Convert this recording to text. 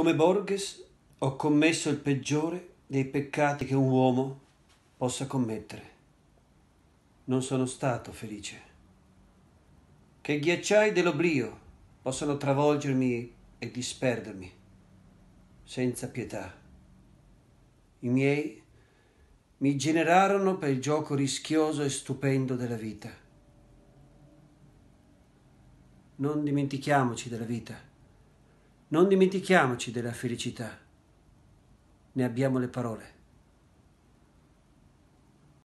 Come Borges ho commesso il peggiore dei peccati che un uomo possa commettere. Non sono stato felice. Che i ghiacciai dell'oblio possano travolgermi e disperdermi senza pietà. I miei mi generarono per il gioco rischioso e stupendo della vita. Non dimentichiamoci della vita non dimentichiamoci della felicità. Ne abbiamo le parole.